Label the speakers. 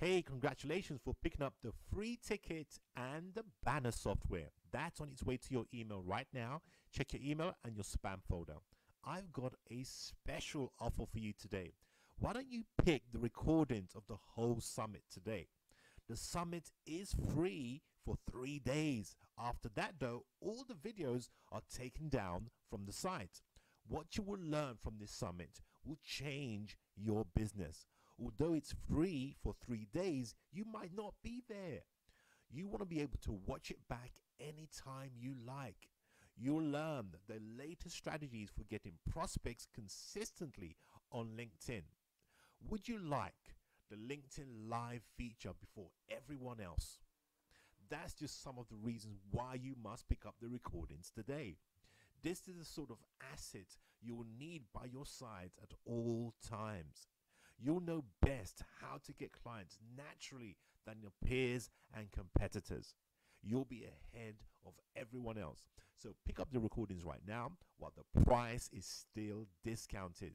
Speaker 1: Hey, congratulations for picking up the free ticket and the banner software. That's on its way to your email right now. Check your email and your spam folder. I've got a special offer for you today. Why don't you pick the recordings of the whole summit today? The summit is free for three days. After that, though, all the videos are taken down from the site. What you will learn from this summit will change your business. Although it's free for three days, you might not be there. You want to be able to watch it back anytime you like. You'll learn the latest strategies for getting prospects consistently on LinkedIn. Would you like the LinkedIn Live feature before everyone else? That's just some of the reasons why you must pick up the recordings today. This is the sort of asset you'll need by your side at all times. You'll know best how to get clients naturally than your peers and competitors. You'll be ahead of everyone else. So pick up the recordings right now while the price is still discounted.